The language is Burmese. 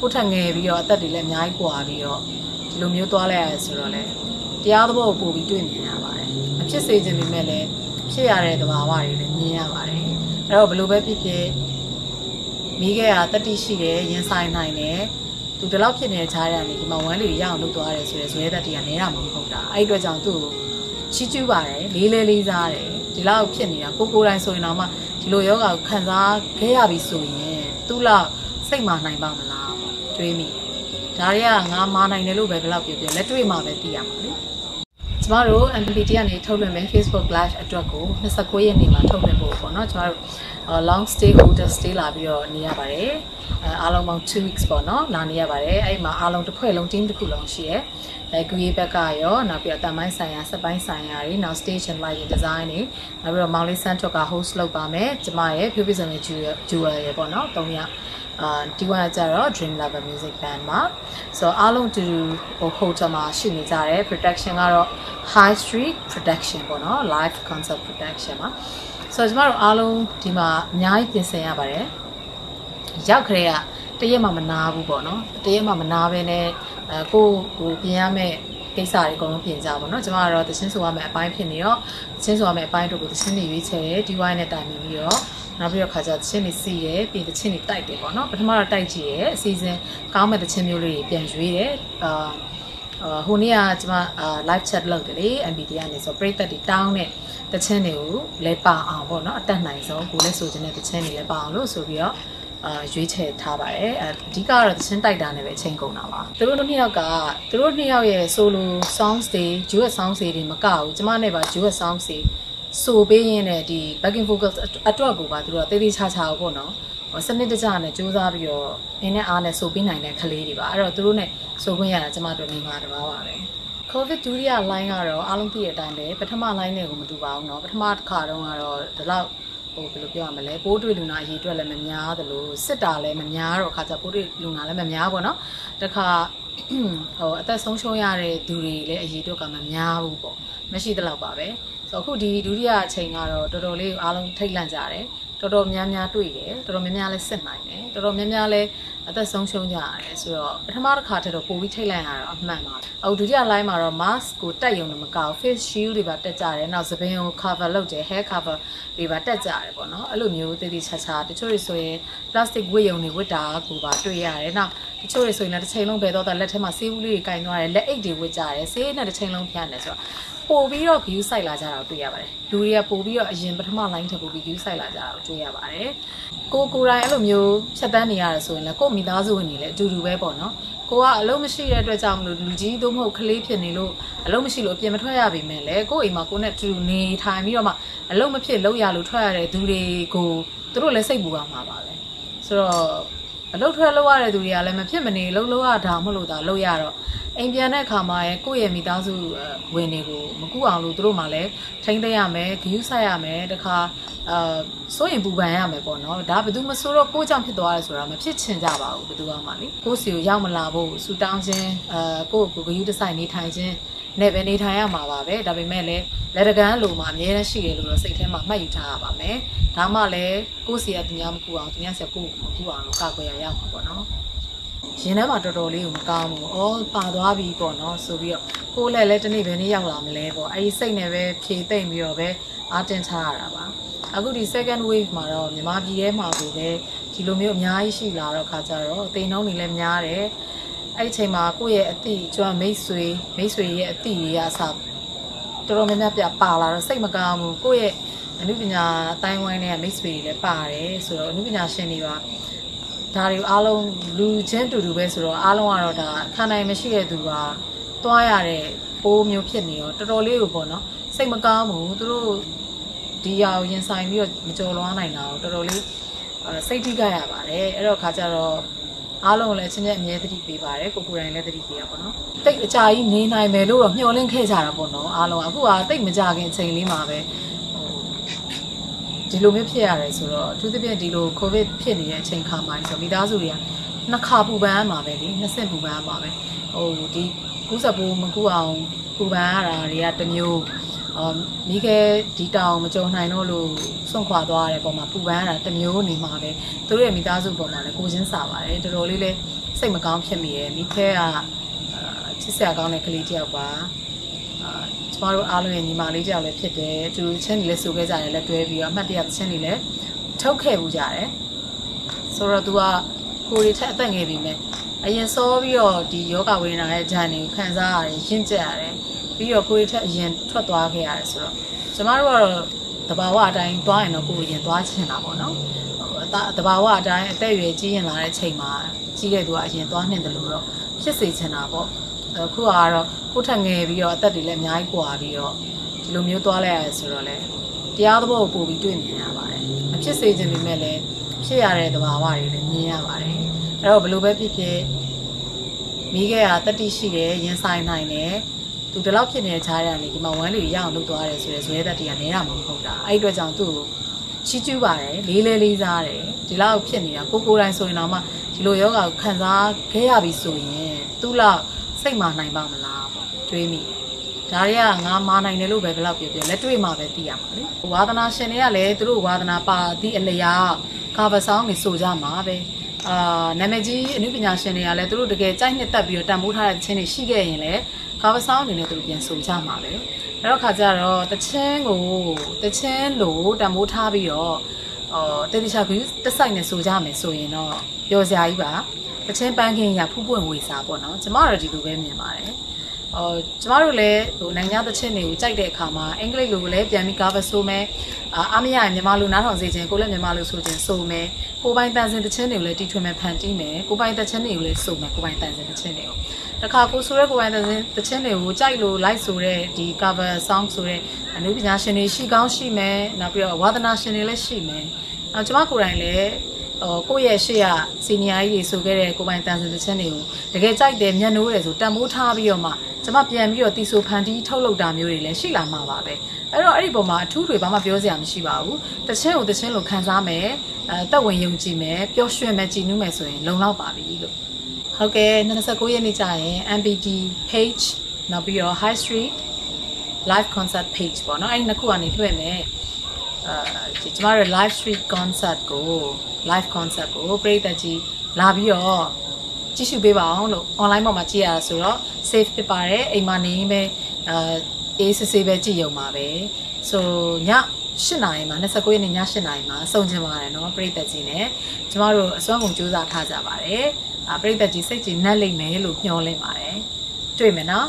ကိုထငယ်ပြီးတော့အသက်တွေလည်းအများကြီးကွာပြီးတော့ဒီလိုမျိုးသွားလိုက်ရဆိုတော့လေတရားသဘောကိုပို့ပြီးတွေ့မြင်ရပါတယ်မဖြစ်စေခြင်းပေမဲ့လည်းဖြစ်ရတဲ့သဘာဝတွေလည်းမြင်ရပါတယ်အဲ့တော့ဘလို့ပဲဖြစ်ဖြစ်မိခဲ့တာတတိရှိတယ်ရင်ဆိုင်နိုင်တယ်သူဒီလောက်ဖြစ်နေတဲ့ခြားရံနေဒီမှာဝမ်းလေးရအောင်လုပ်သွားရဲဆိုရဲဇွဲသက်တည်းကနဲတာမဟုတ်တာအဲ့အတွက်ကြောင့်သူ့ကိုချီးကျူးပါတယ်လေးလေးလေးစားတယ် ဒီလောက်ဖြစ်နေတာကိုကိုယ်တိုင်ဆိုရင်တော့မှဒီလိုယောဂကိုခံစားခဲ့ရပြီဆိုရင်သူ့လောက်စိတ်မာနိုင်ပါမလားပေါ့တွေးမိဒါတွေကငါမာနိုင်တယ်လို့ပဲဘယ်လောက်ပြောပြောလက်တွေ့မှာပဲသိရမှာလေ ကျမတို့ MPT ကနေထုတ်လွှင့်မယ် Facebook Live အတွက်ကို29ရက်နေ့မှာထုတ်လွှင့်ဖို့ပေါ့နော်ကျမတို့ long stay hotel stay လာပြီးတော့နေရပါတယ်အဲအားလုံးပေါင်း2 weeks ပေါ့နော်လာနေရပါတယ်အဲ့မှာအားလုံးတစ်ဖွဲ့လုံး team တစ်ခုလုံးရှိရဲအဲကူရေးဘက်ကရောနောက်ပြီးတော့တန်ပိုင်းဆိုင်ရာစက်ပိုင်းဆိုင်ရာတွေနောက် station lighting design တွေနောက်ပြီးတော့မောင်လေးစန်းထွတ်က host လုပ်ပါမယ်ကျမရဲ့ Pure Vision ရဲ့ jewel ရဲ့ပေါ့နော်၃ရက် အာဒီဝါကျတော့ Dream Lover Music Band မှာဆိုတော့အားလုံးတူတူဟို hotel မှာရှိနေကြတယ် production ကတော့ High Street Production ပေါ့နော် live concert production မှာဆိုတော့ကျမတို့အားလုံးဒီမှာအများကြီးပြင်ဆင်ရပါတယ်ရောက်ခရဲကတရက်မှမနာဘူးပေါ့နော်တရက်မှမနာဘဲနဲ့အဲကိုကိုပြင်ရမယ့် ကိစ္စတွေအကုန်လုံးပြင်ကြပါတော့ကျမကတော့သချင်းဆိုရမယ့်အပိုင်းဖြစ်နေတော့သချင်းဆိုရမယ့်အပိုင်းတို့ကိုသချင်းတွေရွေးချယ်တယ် DIY နဲ့တိုင်ပင်ပြီးတော့နောက်ပြီးတော့ခါကျသချင်းတွေစီးတယ်ပြီးသချင်းတွေတိုက်တယ်ပေါ့နော်ပထမတော့တိုက်ကြည့်ရဲအစီအစဉ်ကောင်းမဲ့သချင်းမျိုးလေးတွေပြန်ရွေးတယ်အာအာဟိုနေ့ကကျွန်မအာ live chat လုပ်တယ်လေ MBD ကနေဆိုပရိသတ်တွေတောင်းတဲ့တချင်းတွေကိုလဲပါအောင်ပေါ့နော်အတက်နိုင်ဆုံးကိုလည်းဆိုချင်တဲ့တချင်းတွေလဲပါအောင်လို့ဆိုပြီးတော့ အာရွေးချယ်ထားပါတယ်အဓိကတော့သချင်းတိုက်တာနဲ့ပဲအချိန်ကုန်တာပါသူတို့နှစ်ယောက်ကသူတို့နှစ်ယောက်ရဲ့ solo songs တွေ duet songs တွေမကဘူးကျမနဲ့ပါ duet songs တွေဆိုပေးရင်းနဲ့ဒီ backing vocals အတွက်ကိုပါသူတို့ကတေးသေးချာချာပေါ့နော်စနစ်တကျနဲ့စူးစမ်းပြီးတော့အင်းနဲ့အားနဲ့ဆိုပေးနိုင်တဲ့ကလေးတွေပါအဲ့တော့သူတို့နဲ့ဆိုခွင့်ရတာကျမတို့မိမှာတပါပါပဲ COVID ဒုတိယ line ကတော့အားလုံးသိတဲ့အတိုင်းပဲပထမ line နဲ့ကိုမတူပါဘူးเนาะပထမတစ်ခါတုန်းကတော့ဒီလောက် ဟိုဘယ်လိုပြောရမလဲပိုးတွေ့လူနာအရေးအတွက်လည်းမများသလိုစစ်တာလည်းမများတော့ခါကျပိုးတွေ့လူနာလည်းမများပေါ့နော်တခါဟိုအသက်ဆုံးရှုံးရတဲ့သူတွေလည်းအရေးအတွက်ကမများဘူးပေါ့မရှိသလောက်ပါပဲဆိုတော့အခုဒီဒုတိယအချိန်ကတော့တော်တော်လေးအားလုံးထိတ်လန့်ကြတယ်တော်တော်များများတွေ့တယ်တော်တော်များများလည်းစစ်နိုင်တယ်တော်တော်များများလည်း အသက်ဆုံးရှုံးကြရတယ်ဆိုတော့ပထမတစ်ခါတည်းတော့ပိုပြီးထိတ်လန့်ရတာအမှန်ပါအခုဒုတိယ line မှာတော့ mask ကိုတက်ရုံနဲ့မကောက် face shield တွေပါတက်ကြတယ်နောက်သပင်ကို cover လုပ်တယ် hair cover တွေပါတက်ကြတယ်ပေါ့နော်အဲ့လိုမျိုးတည်တည်ချာချာတချို့တွေဆိုရင် plastic ဝတ်ရုံတွေဝတ်တာကိုပါတွေ့ရတယ်နောက်တချို့တွေဆိုရင်လည်းတစ်ချိန်လုံးပဲတော့လက်ထဲမှာဆေးဘူးလေးတွေကင်သွားတယ်လက်အိတ်တွေဝတ်ကြတယ်ဆေးနဲ့တစ်ချိန်လုံးဖြန်းတယ်ဆိုတော့ပို့ပြီးတော့ view site လာကြတာကိုတွေ့ရပါတယ်လူတွေကပို့ပြီးတော့အရင်ပထမ line ထပ်ပို့ပြီး view site လာကြတာကိုတွေ့ရပါတယ်ကိုကိုယ်တိုင်အဲ့လိုမျိုးဖြတ်တန်းနေရတယ်ဆိုရင်လည်းကိုမိသားစုဝင်တွေလည်းအတူတူပဲပေါ့နော်ကိုကအလုံးမရှိတဲ့အတွက်ကြောင့်မလို့လူကြီးသို့မဟုတ်ကလေးဖြစ်နေလို့အလုံးမရှိလို့အပြင်မထွက်ရပါမယ်လေကိုအိမ်မှာကိုနဲ့တူတူနေထိုင်ပြီးတော့မှအလုံးမဖြစ်လောက်ရလို့ထွက်ရတဲ့သူတွေကိုသူတို့လည်းစိတ်ပူပါမှာပါပဲဆိုတော့ အလုပ်ထွက်လောက်ရတဲ့သူတွေကလည်းမဖြစ်မနေလှုပ်လို့ရတာမဟုတ်လို့ဒါလှုပ်ရတော့အိမ်ပြန်တဲ့အခါမှာရဲ့ကိုယ့်ရဲ့မိသားစုဝင်တွေကိုမကူအောင်လို့သူတို့မှလည်းထိန်းသိမ်းရမယ်ဂရုစိုက်ရမယ်တခါအာစိုးရင်ပူပန်ရမယ်ပေါ့နော်ဒါဘယ်သူမဆိုတော့ကိုကြောင့်ဖြစ်သွားတယ်ဆိုတာမဖြစ်ချင်ကြပါဘူးဘယ်သူမှလေကိုစီကိုရောက်မလာဖို့ဆူတောင်းခြင်းအာကိုကိုဂရုတစိုက်နေထိုင်ခြင်း နဲ့ပဲနေထိုင်ရမှာပါပဲဒါပေမဲ့လည်းလက်တကန်းလိုမှအများရရှိတယ်လို့တော့စိတ်ထဲမှာမှတ်ယူထားရပါမယ်ဒါမှလည်းကိုစီကသူများမကူအောင်သူများဆက်ကိုမကူအောင်လို့ကာကွယ်ရရမှာပေါ့နော်ရင်ထဲမှာတော်တော်လေးကိုမကောင်းဘူး။အော်ပါသွားပြီပေါ့နော်ဆိုပြီးတော့ကိုယ်လည်းလည်းတနေ့ပဲနေ့ရောက်လာမလဲပေါ့။အဲဒီစိတ်နဲ့ပဲဖြေသိမ့်ပြီးတော့ပဲအာတင်ထားရတာပါ။အခုဒီ second wave မှာတော့မြန်မာပြည်ထဲမှာကိုပဲဒီလိုမျိုးအများကြီးရှိလာတော့ခါကြတော့တိမ်နှုံးတွေလည်းများတယ်။ အဲ့ဒီချိန်မှာကိုယ့်ရဲ့အသည့်ကျွမ်းမိတ်ဆွေမိတ်ဆွေရဲ့အသည့်တွေအစားတော်တော်များများပြပါလာတော့စိတ်မကောင်းဘူးကိုယ့်ရဲ့အနုပညာအတိုင်းဝိုင်းနဲ့မိတ်ဆွေတွေလည်းပါတယ်ဆိုတော့အနုပညာရှင်တွေပါဒါတွေအားလုံးလူချင်းတူတူပဲဆိုတော့အားလုံးကတော့ဒါခံနိုင်မရှိတဲ့သူကသွားရတဲ့ပိုးမျိုးဖြစ်နေတော့တော်တော်လေးကိုပေါ့နော်စိတ်မကောင်းဘူးသူတို့ဒီရအောင်ရင်ဆိုင်ပြီးတော့မကြော်လွားနိုင်တာကိုတော်တော်လေးစိတ်ထိခိုက်ရပါတယ်အဲ့တော့ခါကျတော့ အားလုံးလည်းချင်းချင်းအမြဲတတိပေးပါတယ်ကိုကိုယ်တိုင်လည်းတတိပေးရပါတော့တိတ်အကြာကြီးနေနိုင်မယ်လို့တော့မျှော်လင့်ခဲ့ကြတာပေါ့နော်အားလုံးအခုကတိတ်မကြခင်အချိန်လေးမှာပဲဒီလိုမျိုးဖြစ်ရတယ်ဆိုတော့အထူးသဖြင့်ဒီလိုကိုဗစ်ဖြစ်နေတဲ့အချိန်ခါမှာဆိုမိသားစုတွေကနှစ်ခါပူပန်ရမှာပဲလေနှစ်ဆင့်ပူပန်ရမှာပဲဟိုဒီကူးစက်ပိုးမကူအောင်ပူပန်ရတာတွေကတစ်မျိုးဟ အော်မိခဲဒီတောင်မကြုံနိုင်တော့လို့ဆွန့်ခွာသွားတဲ့ပုံမှာပူပန်းရတာတစ်မျိုးနေမှာပဲသူတို့ရဲ့မိသားစုပုံမှာလည်းကိုချင်းစာပါတယ်တော်တော်လေးလည်းစိတ်မကောင်းဖြစ်မိရဲ့မိခဲကအာချစ်စရာကောင်းတဲ့ကလေးတစ်ယောက်ပါအာကျမတို့အားလုံးရဲ့ညီမလေးတစ်ယောက်လည်းဖြစ်တယ်သူချင်းတွေလည်းဆိုခဲ့ကြတယ်လက်တွဲပြီးတော့အမှတ်တရချင်းတွေလည်းထုတ်ခဲ့မှုကြတယ်ဆိုတော့ तू ကကိုရီထက်အသက်ငယ်ပြီမဲ့ အရင်စောပြီးတော့ဒီယောဂဝေဒနာရဲ့ဂျာနေကိုခံစားရတယ်ရင့်ကျက်ရတယ်ပြီးတော့ကိုယ်ထက်အရင်ထွက်သွားခဲ့ရတယ်ဆိုတော့ကျမတို့ကတော့တဘာဝအတိုင်းသွားရင်တော့ကိုယ်အရင်သွားချင်တာပေါ့နော်တဘာဝအတိုင်းအသက်အရွယ်ကြီးရင်လာတဲ့ချိန်မှာကြီးခဲ့သူကအရင်သွားနှင်တယ်လို့တော့ဖြစ်စေချင်တာပေါ့အခုကတော့ကိုယ်ထက်ငယ်ပြီးတော့အသက်တွေလည်းအများကြီးကွာပြီးတော့ဒီလိုမျိုးသွားလိုက်ရတယ်ဆိုတော့လေတရားသဘောကိုပို့ပြီးတွေ့မြင်ရပါတယ်မဖြစ်စေချင်ပေမဲ့လည်းဖြစ်ရတဲ့သဘာဝတွေလည်းမြင်ရပါတယ် အဲ့တော့ဘယ်လိုပဲဖြစ်ဖြစ်မိခဲ့ရတတိရှိတယ်ရင်ဆိုင်နိုင်တယ်သူဒီလောက်ဖြစ်နေတဲ့ခြားရနေဒီမှာဝမ်းလီရအောင်လုပ်သွားတယ်ဆိုရဲဇွဲသက်တည်းကနဲတာမဟုတ်တာအဲ့ဒီအတွက်ကြောင့်သူ့ကိုချီးကျူးပါတယ်လေးလေးလေးစားတယ်ဒီလောက်ဖြစ်နေတာကိုကိုတိုင်းဆိုရင်တော့မှဒီလိုယောဂကိုခံစားခဲ့ရပြီဆိုရင်သူ့လောက်စိတ်မာနိုင်ပါမလားပေါ့တွေးမိတယ်ဒါတွေကငါမာနိုင်တယ်လို့ပဲဘယ်လောက်ပြောပြောလက်တွေ့မှာပဲသိရမှာလေဝါသနာရှင်တွေကလည်းသူတို့ဝါသနာပါသည့်အလျာကာဗဆောင်းတွေဆိုကြမှာပဲ အာနာမည်ကြီးအနုပညာရှင်တွေကလည်းသူတို့တကယ်ကြိုက်နှစ်သက်ပြီးတော့တန်ဖိုးထားတဲ့ချင်းတွေရှိခဲ့ရင်လည်းကာဗဆောင်းအနေနဲ့သူတို့ပြန်ဆိုကြမှာပဲအဲ့တော့ခါကြတော့တချင်းကိုတချင်းလို့တန်ဖိုးထားပြီးတော့အော်တေတီချာကူတက်ဆိုင်နဲ့ဆိုကြမယ်ဆိုရင်တော့ပျော်စရာကြီးပါတချင်းပန်းခင်းရဖူးပွင့်ဝေစာပေါ့နော်ကျမတို့ဒီလိုပဲမြင်ပါတယ် အော်ကျမတို့လည်းဟိုနိုင်ငံသချင်းတွေကိုကြိုက်တဲ့အခါမှာအင်္ဂလိပ်လိုလည်းပြန်ပြီး cover ဆိုမယ်အာအမရရင်မြန်မာလိုနားထောင်စေခြင်းကိုလည်းမြန်မာလိုဆိုခြင်းဆိုမယ်ကိုပိုင်တန်စင်သချင်းတွေကိုလည်းတီထွင်မယ်ဖန်တီးမယ်ကိုပိုင်တချင်းတွေကိုလည်းဆိုမယ်ကိုပိုင်တန်စင်သချင်းတွေကိုတခါကိုဆိုရဲကိုပိုင်တန်စင်သချင်းတွေကိုကြိုက်လို့ like ဆိုတဲ့ဒီ cover song ဆိုတဲ့အနုပညာရှင်တွေရှိကောင်းရှိမယ်နောက်ပြီးတော့ဝါသနာရှင်တွေလည်းရှိမယ်နောက်ကျမကိုယ်တိုင်လည်း ဟိုကိုယ့်ရဲ့ရှေ့ကစီနီယာကြီးတွေဆိုခဲ့တဲ့ကိုပိုင်တန်စင်သချင်းတွေကိုတကယ်ကြိုက်တယ်မျက်နှိုးတယ်ဆိုတန်ဖိုးထားပြီးတော့မှကျမပြန်ပြီးတော့တီဆိုဖန်တီးထုတ်လုပ်တာမျိုးတွေလည်းရှိလာမှာပါပဲအဲ့တော့အဲ့ဒီပုံမှာအထူးတွေဘာမှပြောစရာမရှိပါဘူးတချင်းကိုတချင်းလိုခံစားမယ်အဲတက်ဝင်ယုံကြည်မယ်ပျော်ရွှင်မယ်ကြည်နူးမယ်ဆိုရင်လုံလောက်ပါပြီလို့ဟုတ်ကဲ့29ရက်နေ့ကျရင် MPD page နောက်ပြီးတော့ High Street live concert page ပေါ့နော်အဲ့ဒီနှစ်ခုကနေလွှင့်မယ် အဲကျမတို့ live street concert ကို live concert ကိုပရိသတ်ကြီးလာပြီးတော့ကြည့်ရှုပေးပါအောင်လို့ online ပေါ်မှာကြည့်ရတာဆိုတော့ safe ဖြစ်ပါတယ်အိမ်မှာနေရင်ပဲအဲအေးစစ်စစ်ပဲကြည့်ရုံပါပဲဆိုည8နာရီမှာ29ရက်နေ့ည8နာရီမှာစုံချင်ပါတယ်เนาะပရိသတ်ကြီးနဲ့ကျမတို့အစွမ်းကုန်စူးစမ်းထားကြပါတယ်အပရိသတ်ကြီးစိတ်ကြည်နှက်လိမ့်မယ်လို့ညှော်လင့်ပါတယ်တွေ့မယ်နော်